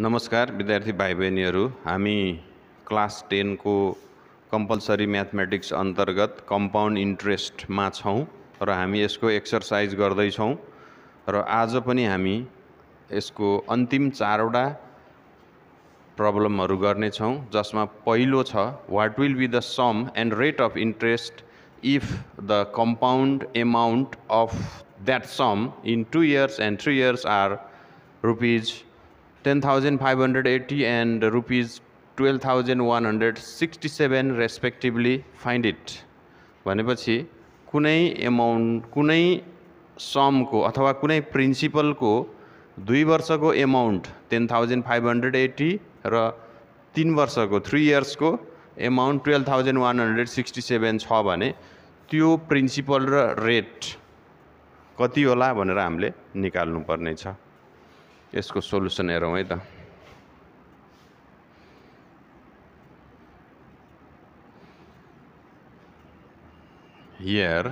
नमस्कार विद्यार्थी भाइ बहिनीहरू हामी क्लास टेनको कम्पलसरी म्याथमेटिक्स अन्तर्गत कम्पाउन्ड इन्ट्रेस्टमा छौँ र हामी यसको एक्सर्साइज गर्दैछौँ र आज पनि हामी यसको अन्तिम चारवटा प्रब्लमहरू गर्नेछौँ जसमा पहिलो छ what will be the sum and rate of interest if the compound amount of that sum in two years and three years are rupees ten thousand five hundred eighty and rupees twelve thousand one hundred sixty seven respectively find भनेपछि कुनै amount कुनै समको अथवा कुनै प्रिन्सिपलको दुई वर्षको amount ten thousand five hundred eighty र तिन वर्षको three इयर्सको amount twelve thousand one hundred sixty seven छ भने त्यो प्रिन्सिपल र रेट कति होला भनेर हामीले निकाल्नुपर्ने छ यसको सोल्युसन हेरौँ है त हियर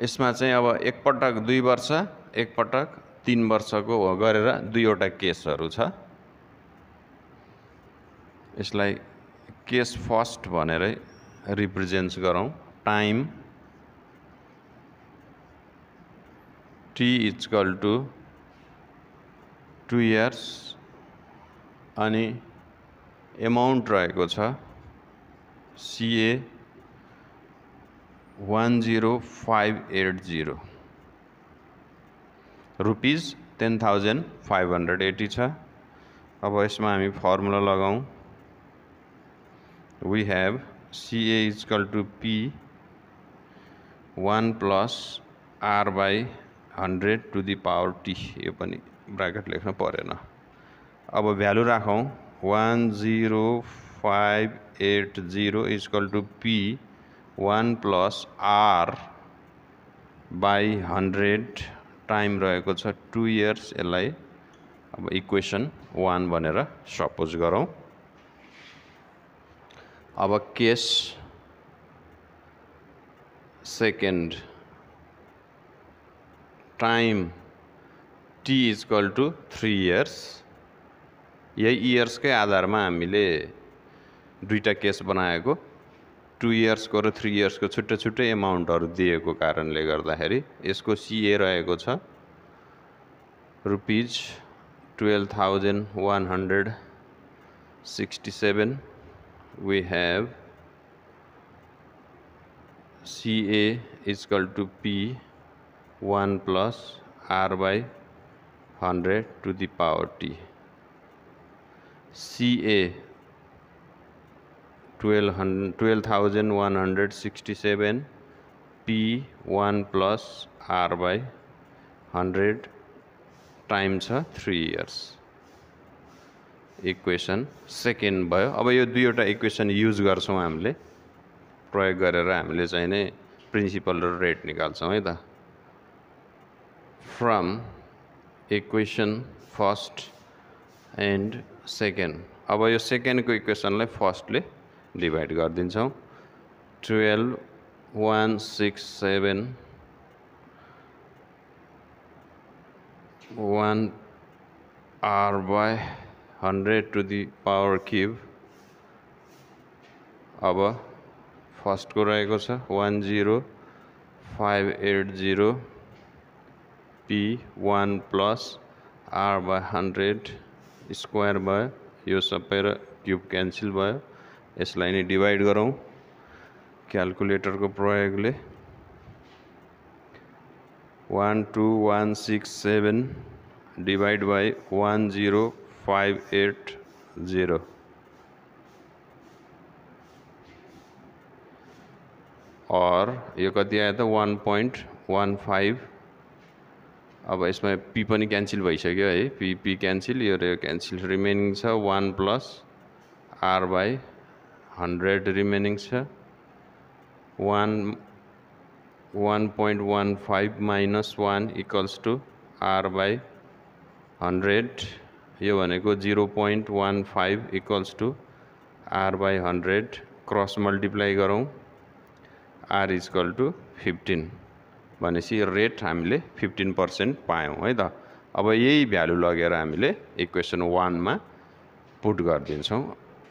यसमा चाहिँ अब एकपटक दुई वर्ष एकपटक तिन वर्षको गरेर दुईवटा केसहरू छ। यसलाई केस फर्स्ट भनेरै रिप्रेजेन्ट्स गरौँ। Time T is equal to two years अनि एमाउन्ट रहेको छ CA one zero five eight zero rupees ten thousand five hundred eighty छ। अब यसमा हामी फर्मुला लगाउँ। We have CA is equal to P one plus R by hundred to the power T यो पनि ब्राकेट लेख्नु परेन। अब भ्यालु राखौँ। One zero five eight zero is equal to P one plus R by hundred time रहेको छ two years यसलाई अब इक्वेसन वान भनेर सपोज गरौँ। अब case second. Time T is equal to three years यही इयर्सकै आधारमा हामीले दुईवटा केस बनाएको टु इयर्सको र थ्री इयर्सको छुट्टै छुट्टै एमाउन्टहरू दिएको कारणले गर्दाखेरि यसको सिए रहेको छ। Rupees twelve thousand one hundred sixty seven we have CA is equal to P one plus R by hundred to the power T CA twelve hun twelve thousand one hundred sixty seven P one plus R by hundred time छ three years equation second भयो। अब यो दुईवटा equation use गर्छौँ हामीले। प्रयोग गरेर हामीले चाहिँ नै प्रिन्सिपल र रेट निकाल्छौँ है त। From equation first and second अब यो सेकेन्डको इक्वेसनलाई फर्स्टले डिभाइड गरिदिन्छौँ। Twelve one six seven one R by hundred to the power cube अब फर्स्टको रहेको छ one zero five eight zero P one plus R by hundred square भयो यो सबै र क्युब क्यान्सल भयो यसलाई नै डिभाइड गरौँ क्यालकुलेटरको प्रयोगले one two one six seven divide by one zero five eight zero और यो कति आयो त वान पोइन्ट वान फाइभ अब यसमा पी पनि क्यान्सल भइसक्यो है। पी पी क्यान्सल यो क्यान्सल रिमेनिङ छ। One plus R by hundred remaining छ। One one point one five minus one equals to R by hundred यो भनेको zero point one five equals to R by hundred cross multiply गरौँ। R is equal to fifteen भनेपछि rate हामीले fifteen percent पायौँ है त? अब यही भ्यालु लगेर हामीले इक्वेसन वानमा पुट गरिदिन्छौँ।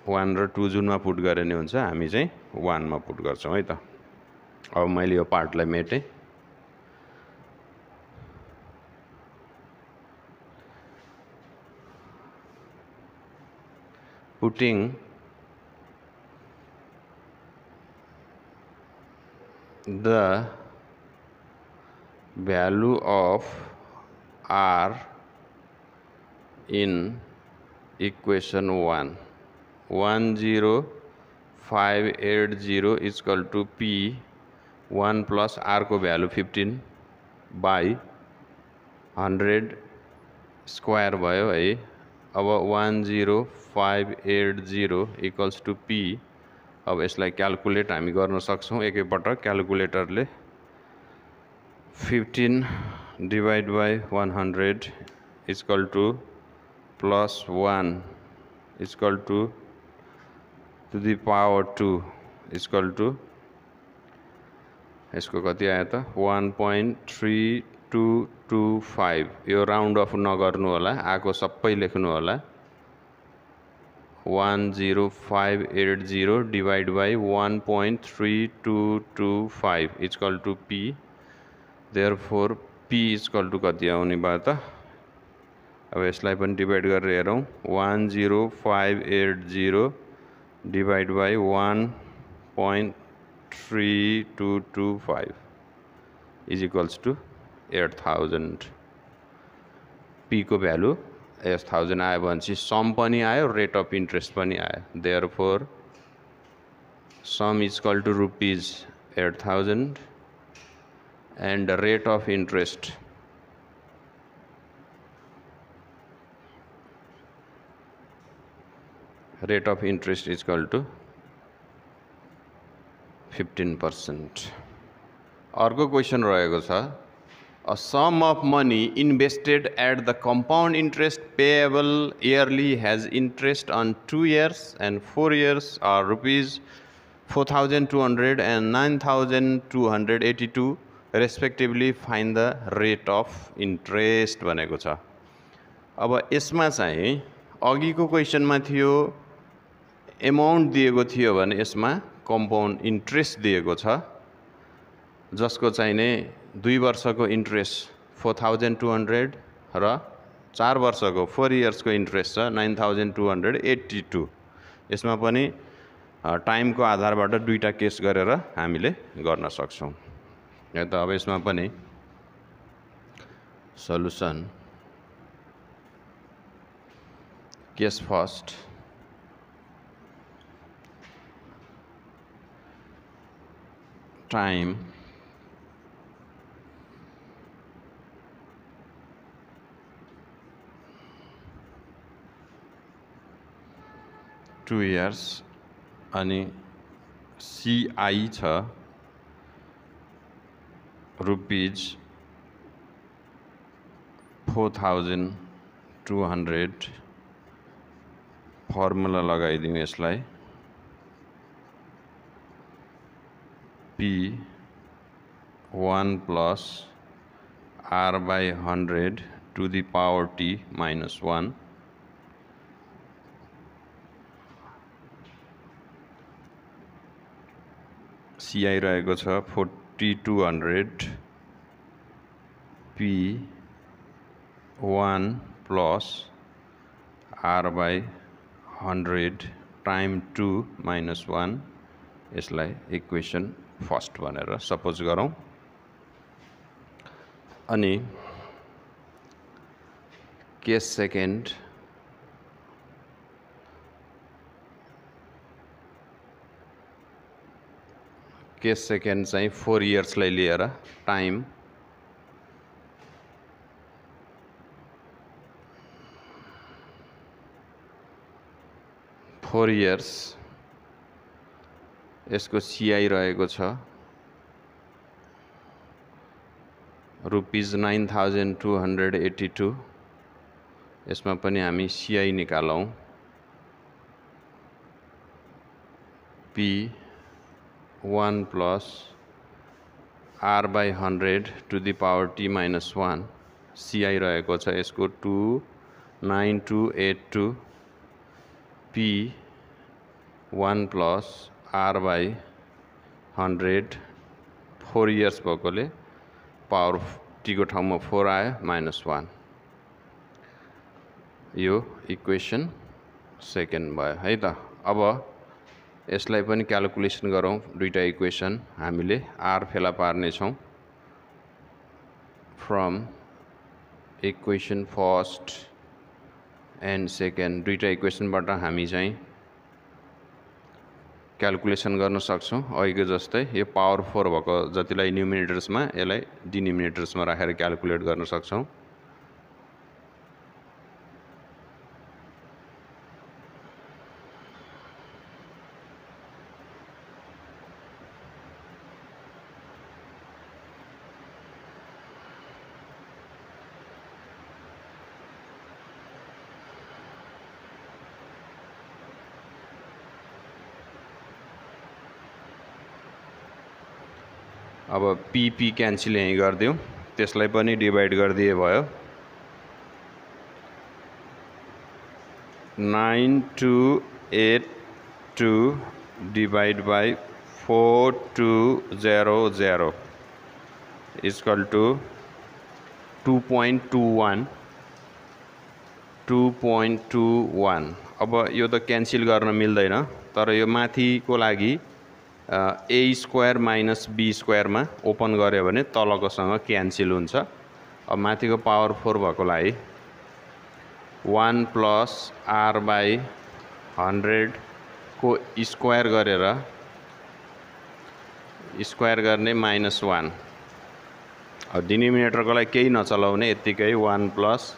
वान र टू जुनमा पुट गरे नि हुन्छ हामी चाहिँ वानमा पुट गर्छौँ है त? अब मैले यो पार्टलाई मेटेँ। Putting the value of r in equation 1 10580 is equal to p. 1 plus r को भ्यालु 15 बाई हन्ड्रेड स्क्वायर भयो है। अब one zero five eight zero equals to P अब यसलाई क्यालकुलेट हामी गर्न सक्छौँ। एकैपटक क्यालकुलेटरले fifteen divide by one hundred equal to plus one equal to to the power two equal to यसको कति आयो त? One point three two two five यो राउन्ड अफ नगर्नु होला आएको सबै लेख्नु होला। One zero five eight zero divide by one point three two two five is equal to P therefore P is equal to कति आउने भयो त अब यसलाई पनि डिभाइड गरेर हेरौँ one zero five eight zero divide by one point three two two five is equals to eight thousand pico value eight thousand आयो भनेपछि सम पनि आयो रेट अफ इन्ट्रेस्ट पनि आयो। Therefore sum is equal to rupees eight thousand and rate of interest rate of interest is equal to fifteen percent अर्को question रहेको छ a sum of money invested at the compound interest payable yearly has interest on 2 years and 4 years are rupees 4200 and 9282 respectively find the rate of interest भनेको छ। अब यसमा चाहिँ अघिको क्वेसनमा थियो एमाउन्ट दिएको थियो भने यसमा कम्पाउन्ड इन्ट्रेस्ट दिएको छ जसको चाहिने दुई वर्षको interest four thousand two hundred र चार वर्षको फोर इयर्सको इन्ट्रेस्ट छ nine thousand two hundred eighty two यसमा पनि टाइमको आधारबाट दुईवटा केस गरेर हामीले गर्न सक्छौँ। त अब यसमा पनि solution case first time two years अनि सिआई छ rupees four thousand two hundred formula लगाइदिउँ यसलाई। P one plus R by hundred to the power T minus one CI रहेको छ forty two hundred P one plus R by hundred time two minus one यसलाई equation first भनेर suppose गरौँ अनि case second case second चाहिँ four इयर्सलाई लिएर time. Four years यसको सिआई रहेको छ। Rupees nine thousand two hundred eighty two यसमा पनि हामी CI निकालौँ। P 1 plus R by hundred to the power T minus one C आइरहेको छ यसको two nine two eight two P one plus R by hundred four years भएकोले power टीको ठाउँमा four आयो माइनस वान यो इक्वेसन सेकेन्ड भयो है त? अब यसलाई पनि क्यालकुलेसन गरौँ दुईवटा इक्वेसन हामीले। आर फेला पार्नेछौँ। From equation first and second दुईवटा इक्वेसनबाट हामी चाहिँ क्यालकुलेसन गर्न सक्छौँ। अघिको जस्तै यो पावर फोर भएको जतिलाई न्युमिनेटर्समा यसलाई डिनिमिनेटर्समा राखेर क्यालकुलेट गर्न सक्छौँ अब पिपी क्यान्सल यहीँ गरिदिउँ। त्यसलाई पनि डिभाइड गरिदिए भयो। Nine two eight two divide by four two zero zero equal to two point two one. Two point two one. अब यो त क्यान्सल गर्न मिल्दैन तर यो माथिको लागि ए स्क्वायर माइनस बी स्क्वायरमा ओपन गऱ्यो भने तलकोसँग क्यान्सल हुन्छ। अब माथिको पावर फोर भएकोलाई वान प्लस आर बाई हन्ड्रेडको स्क्वायर गरेर स्क्वायर गर्ने माइनस वान डिनिमिनेटरको लागि केही नचलाउने यत्तिकै one plus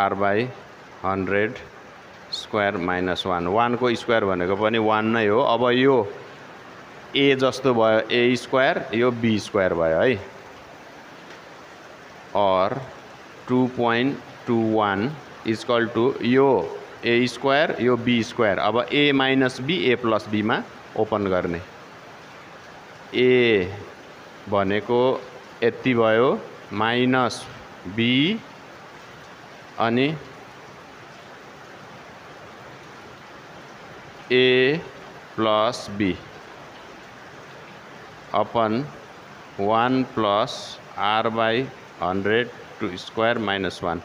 R by hundred square minus one वानको स्क्वायर भनेको पनि वान नै हो। अब यो ए जस्तो भयो ए स्क्वायर यो बी स्क्वायर भयो है। Or two point two one equal to यो ए स्क्वायर यो बी स्क्वायर। अब A minus B A plus बीमा ओपन गर्ने। ए भनेको यति भयो माइनस बी अनि A plus B. Upon one plus R by hundred to square minus one.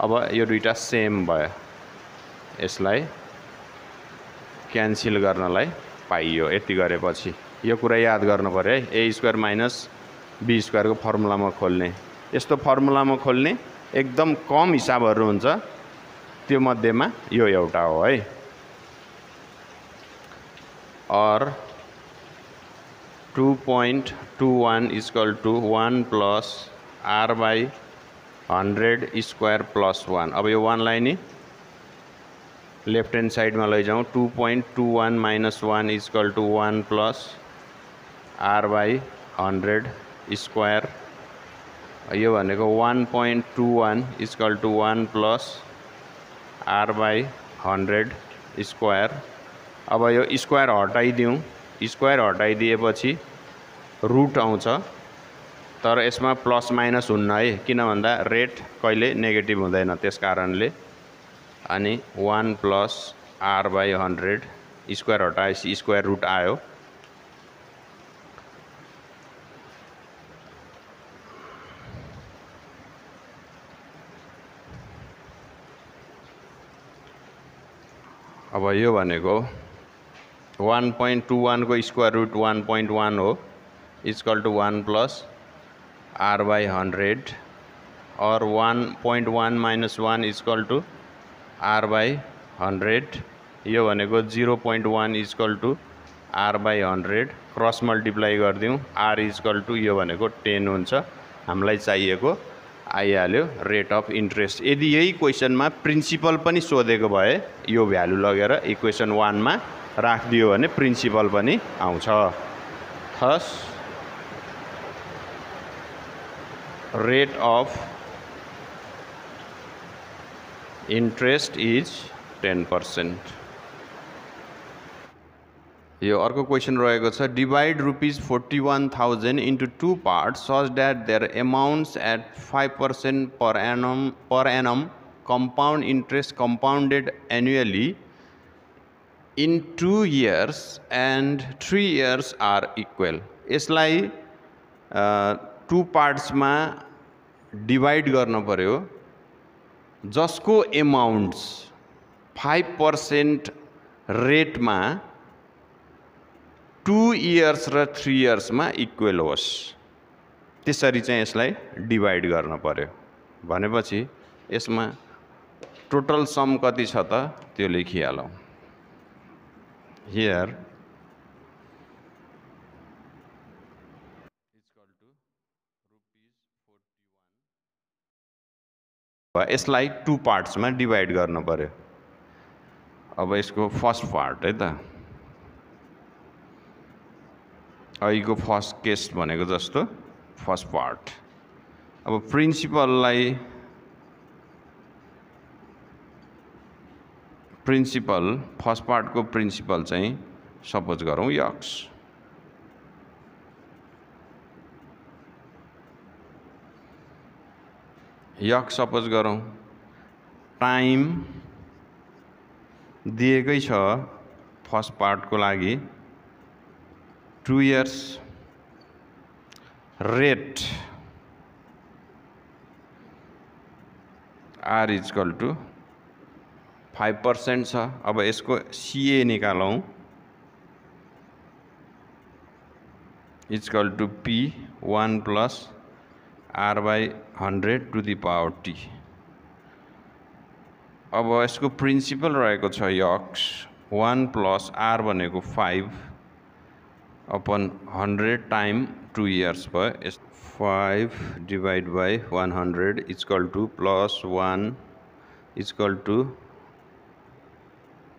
अब यो दुइटा सेम भयो। यसलाई क्यान्सल गर्नलाई पाइयो। यति गरेपछि यो कुरा याद गर्नु पऱ्यो है। ए स्क्वायर माइनस बी स्क्वायरको फर्मुलामा खोल्ने। यस्तो फर्मुलामा खोल्ने एकदम कम हिसाबहरू हुन्छ। त्यो मध्येमा यो एउटा हो है। Or 2.21 is equal to 1 plus r by 100 square plus 1 अब यो वानलाई नि लेफ्ट ह्यान्ड साइडमा लैजाउँ two point two one minus one equal to one plus R by hundred square यो भनेको one point two one equal to one plus R by hundred square अब यो स्क्वायर हटाइदिउँ स्क्वायर हटाइदिएपछि रुट आउँछ। तर यसमा प्लस माइनस हुन्न है किन भन्दा रेट कहिले नेगेटिभ हुँदैन त्यस कारणले। अनि one plus R by hundred square हटाएपछि स्क्वायर रुट आयो। अब यो भनेको वान पोइन्ट टू वानको square root one point one हो equal to one plus R by hundred और one point one minus one equal to R by hundred यो भनेको zero point one equal to R by hundred cross multiply गरिदिउँ. Are is equal to यो भनेको ten हुन्छ. हामीलाई चाहिएको आइहाल्यो रेट अफ इन्ट्रेस्ट यदि यही क्वेसनमा प्रिन्सिपल पनि सोधेको भए यो भ्यालु लगेर इक्वेसन वानमा राखिदियो भने प्रिन्सिपल पनि आउँछ। Thus rate of interest is ten percent. यो अर्को क्वेसन रहेको छ divide rupees forty one thousand into two part such that their amounts at five percent per annum per annum compound interest compounded annually in two years and three years are equal यसलाई two पार्ट्समा divide गर्न पर्यो। जसको amounts five percent रेटमा two years र three इयर्समा equal होस्। त्यसरी चाहिँ यसलाई डिभाइड गर्न पर्यो। भनेपछि यसमा टोटल सम कति छ त त्यो लेखिहालौँ। हियर यसलाई टु पार्ट्समा डिभाइड गर्नु पर्यो अब यसको फर्स्ट पार्ट है त अहिलेको फर्स्ट केस भनेको जस्तो फर्स्ट पार्ट अब प्रिन्सिपललाई प्रिन्सिपल फर्स्ट पार्टको प्रिन्सिपल चाहिँ सपोज गरौँ यक्स। यक सपोज गरौँ। टाइम दिएकै छ फर्स्ट पार्टको लागि। Two years. Rate. R equal to five percent छ। अब यसको सिए निकालौँ। Equal to P one plus R by hundred to the power T अब यसको प्रिन्सिपल रहेको छ यक्स। वान प्लस आर भनेको five upon hundred time two years भयो। यस five divide by one hundred equal to plus one equal to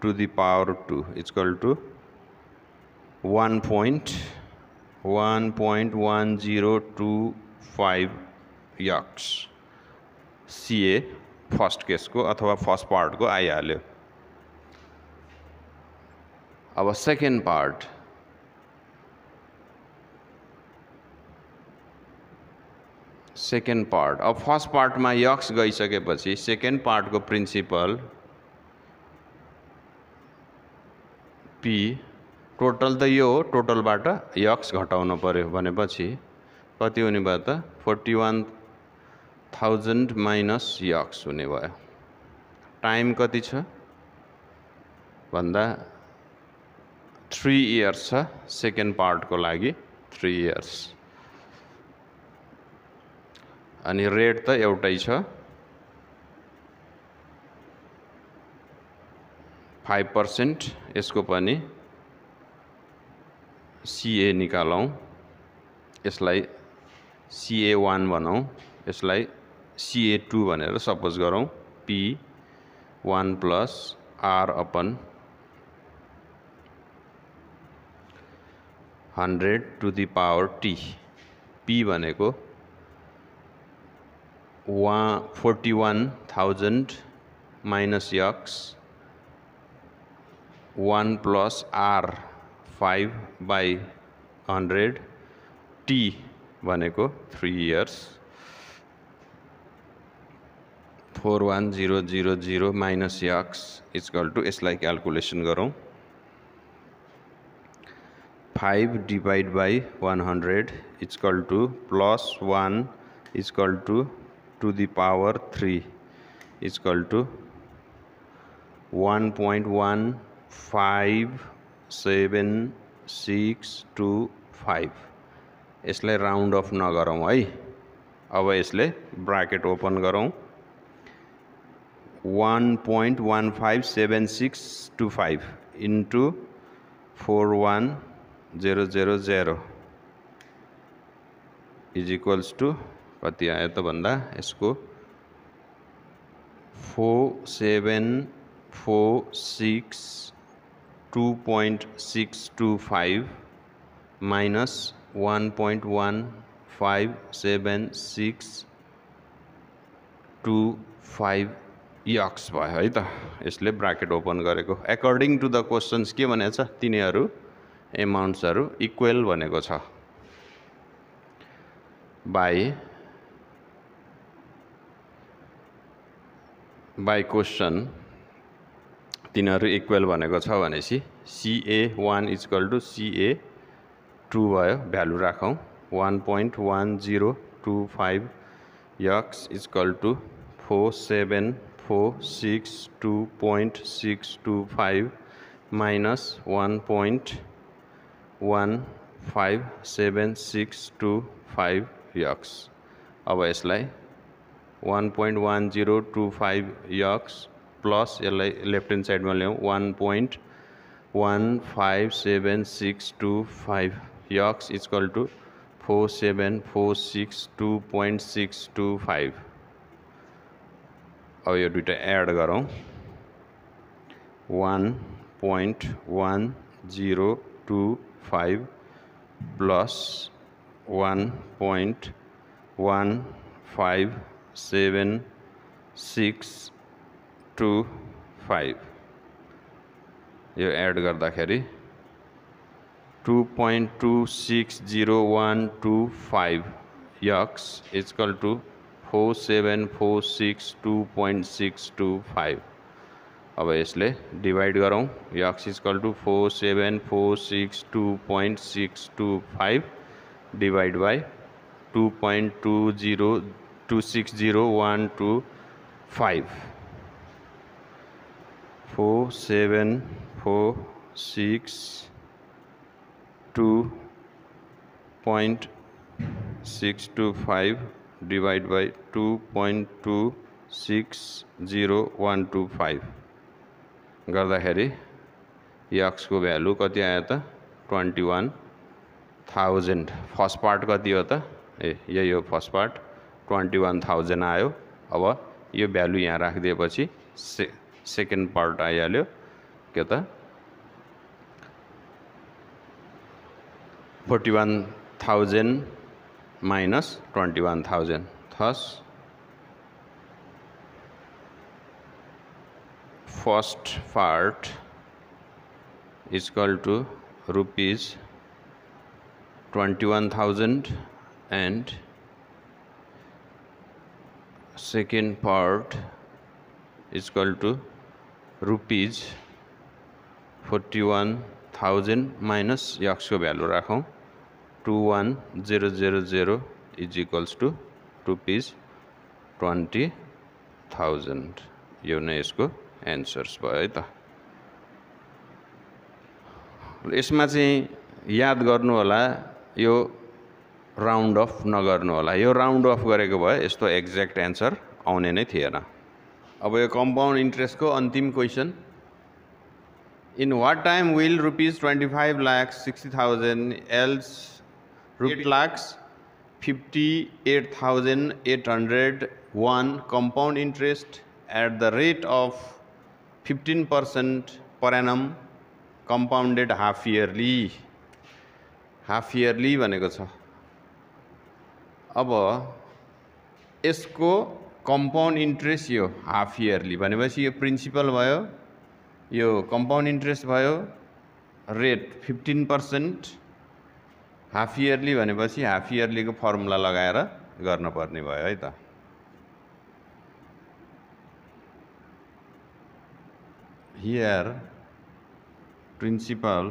to the power two equal to one point one point one zero two five x CA first केसको अथवा first पार्टको आइहाल्यो अब second part second part अब first पार्टमा x गइसकेपछि second पार्टको principal P total त यो हो टोटलबाट यक्स घटाउनु पऱ्यो भनेपछि कति हुने भयो त? Forty one thousand minus x हुने भयो। टाइम कति छ? भन्दा थ्री इयर्स छ सेकेन्ड पार्टको लागि थ्री इयर्स अनि रेट त एउटै छ। फाइभ पर्सेन्ट यसको पनि सिए निकालौँ। यसलाई सिए वान भनौँ। यसलाई सिए टू भनेर सपोज गरौँ। P one plus R upon hundred to the power T P भनेको वा forty one thousand minus x one plus R five by hundred T भनेको three years four one zero zero zero minus x equal to यसलाई calculation गरौँ five divide by one hundred equal to plus one equal to to the power 3 is equal to 1.15765 यसलाई round of नगरौँ है अब यसले bracket open गरौँ one point one five seven six two five into four one zero zero zero is equals to कति आयो त भन्दा यसको four seven four six two point six two five minus one point one five seven six two five X भयो है त। यसले bracket open गरेको। एकर्डिङ टु द क्वेसन्स के भनेको छ? तिनीहरू एमाउन्ट्सहरू इक्वेल भनेको छ। बाई बाई क्वेसन तिनीहरू इक्वेल भनेको छ भनेपछि CA one equal to CA two भयो भ्यालु राखौँ। One point one zero two five x equal to four seven four six two point six two five minus one point one five seven six two five x अब यसलाई one point one zero two five x plus यसलाई left hand साइडमा ल्याउँ one point one five seven six two five x equal to four seven four six two point six two five अब यो दुइटा add गरौँ one point one zero two five plus one point one five seven six two five यो add गर्दाखेरि two point two six zero one two five x equal to four seven four six two point six two five अब यसले divide गरौँ x equal to four seven four six two point six two five divide by two point two zero two six zero one two five four seven four six two point six two five divide by two point two six zero one two five गर्दाखेरि यक्सको value कति आयो त? Twenty one thousand first part कति हो ए, यही हो first part twenty one thousand आयो। अब यो भ्यालु यहाँ राखिदिएपछि से सेकेन्ड पार्ट आइहाल्यो के त forty one thousand minus twenty one thousand thus first part equal to rupees 21,000 and second part is equal to rupees 41,000 minus yaxको भ्यालु राखौँ 21000 is equals to rupees 20,000 यो नै यसको एन्सर्स भयो है त यसमा चाहिँ याद गर्नु होला यो राउन्ड अफ नगर्नु होला यो राउन्ड अफ गरेको भए यस्तो एक्ज्याक्ट एन्सर आउने नै थिएन अब यो कम्पाउन्ड इन्ट्रेस्टको अन्तिम question in what time will rupees twenty five lakhs sixty thousand else rupee lakhs fifty eight thousand eight hundred one compound interest at the rate of fifteen percent per annum compounded half yearly half yearly भनेको छ। अब यसको compound interest यो half yearly भनेपछि यो principal भयो यो compound interest भयो rate fifteen percent half yearly भनेपछि हाफ इयरलीको फर्मुला लगाएर गर्नुपर्ने भयो है त। Here principal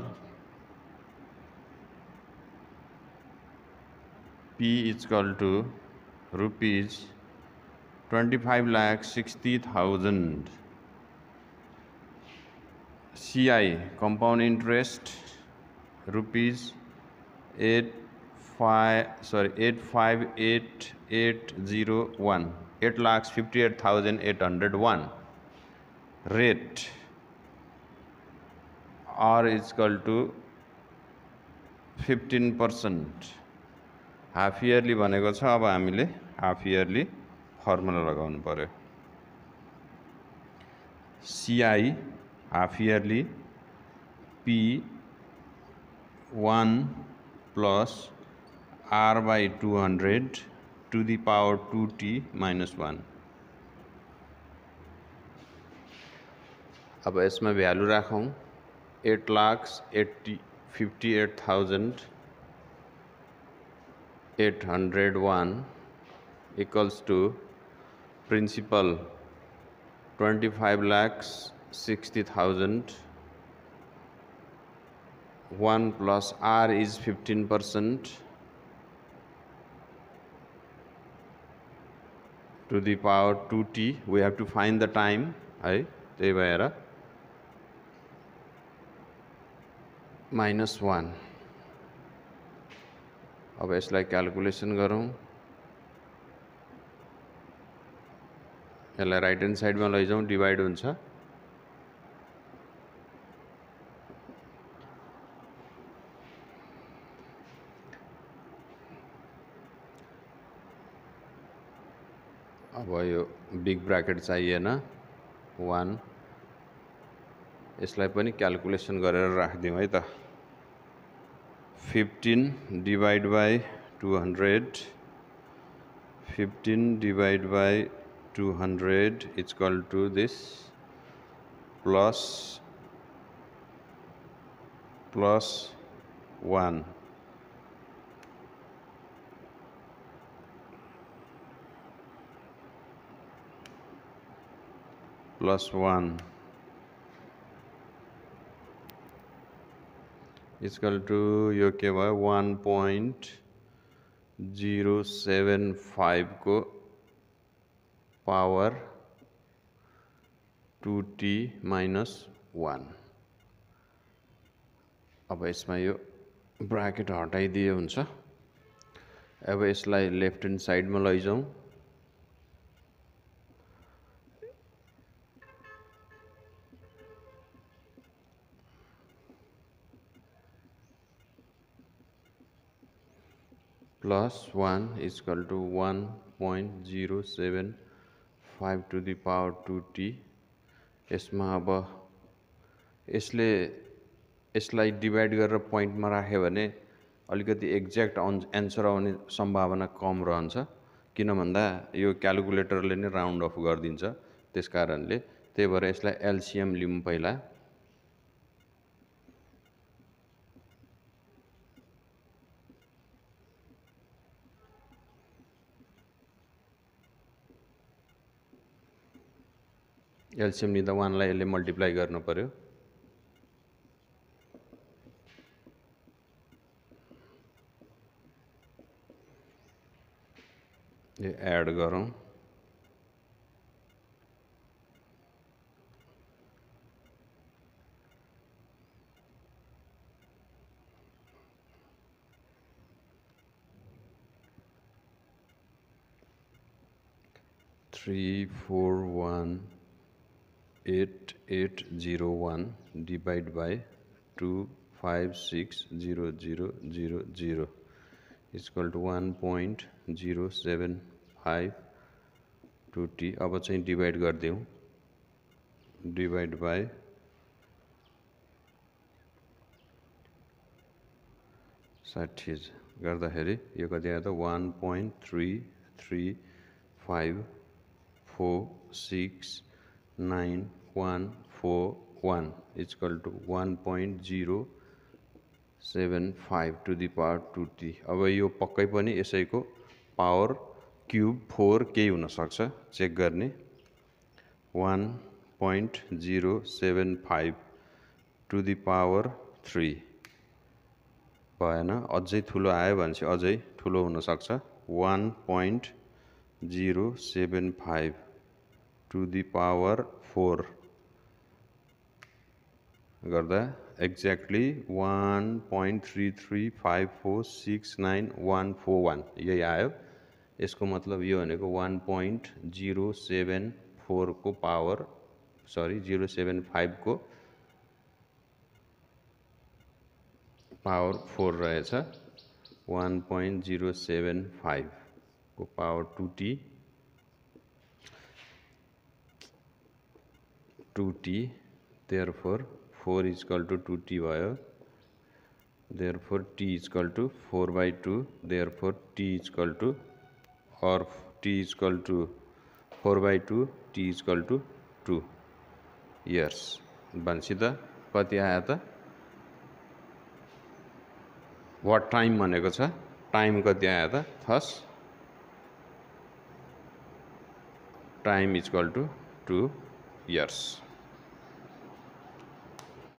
P is equal to rupees 25 lakh 60,000 CI compound interest rupees 8 five sorry 858801 8 lakhs 58,801 rate R is equal to 15 percent half yearly भनेको छ अब हामीले हाफ इयरली फर्मुला लगाउनु पऱ्यो CI half yearly P one plus R by two hundred to the power two T minus one अब यसमा value राखौँ। Eight lakhs eighty fifty eight thousand eight hundred one equals to five lakhs sixty thousand one plus R is fifteen percent to the power 2t we have to find the time. है त्यही भएर minus one अब यसलाई calculation गरौँ यसलाई right hand साइडमा लैजाउँ divide हुन्छ। अब यो बिग ब्राकेट चाहिएन। वान यसलाई पनि क्यालकुलेसन गरेर राखिदिउँ है त। Fifteen divide by two hundred fifteen divide by two hundred is equal to this plus plus one plus 1 is equal to यो के भयो वान पोइन्ट जिरो सेभेन फाइभको power two T minus one अब यसमा यो ब्राकेट हटाइदिए हुन्छ। अब यसलाई लेफ्ट ह्यान्ड साइडमा लैजाउँ। Plus one equal to one point zero seven five to the power two T यसमा अब यसले यसलाई डिभाइड गरेर पोइन्टमा राख्यो भने अलिकति एक्ज्याक्ट अन् एन्सर आउने सम्भावना कम रहन्छ। किन भन्दा यो क्यालकुलेटरले नै राउन्ड अफ गरिदिन्छ। त्यस कारणले त्यही भएर यसलाई एलसिएम लिउँ पहिला। एलसिएम लिँदा वानलाई यसले मल्टिप्लाई गर्नु पऱ्यो यो एड गरौँ। Three four one. Eight eight zero one divide by two five six zero zero zero zero equal to one point zero seven five two T अब चाहिँ डिभाइड गरिदिउँ। डिभाइड बाई साठी गर्दाखेरि यो कति आयो त? One point three three five four six nine one four one equal to one point zero seven five to the power two T अब यो पक्कै पनि यसैको पावर क्युब फोर केही हुनसक्छ. चेक गर्ने. One point zero seven five to the power three भएन? अझै ठुलो आयो भने चाहिँ अझै ठुलो हुनसक्छ। One point zero seven five to the power four गर्दा exactly one point three three five four six nine one four one यही आयो यसको मतलब यो भनेको वान पोइन्ट जिरो सेभेन फोरको पावर सरी जिरो सेभेन फाइभको पावर फोर रहेछ वान पोइन्ट जिरो सेभेन फाइभको power two T 2t therefore 4 is equal to 2t भयो therefore t is equal to 4 by 2 therefore t is equal to or t is equal to 4 by 2 t is equal to 2 years भनेपछि त कति आयो त what time भनेको छ time कति आयो त first time is equal to two years